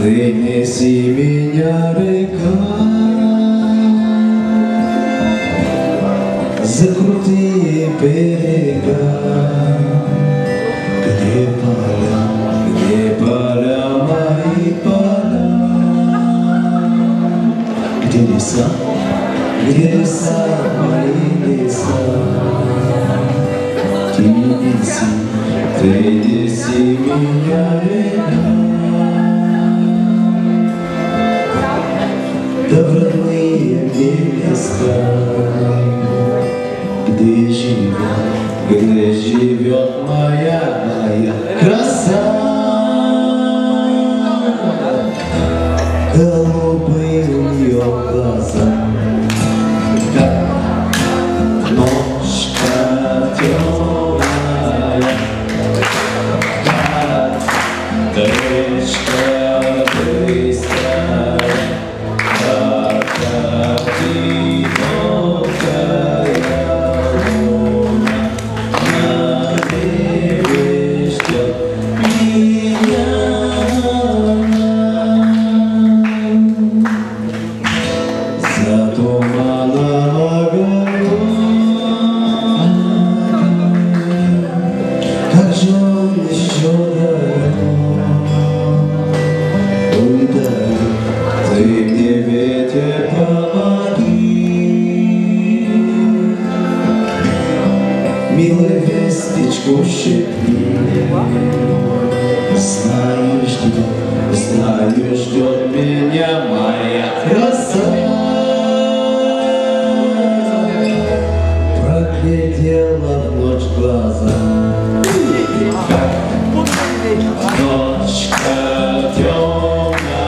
Ты неси меня, река, за крутые берега, где поля, где поля, мои поля, где леса, где леса, мои леса. Ты неси, ты неси меня, река. Живет моя, моя краса. Голубые у нее глаза, Милая весточку шепни Знаю, ждет, знаю, ждет меня моя краса. Проглядела в ночь глаза Ночка темная,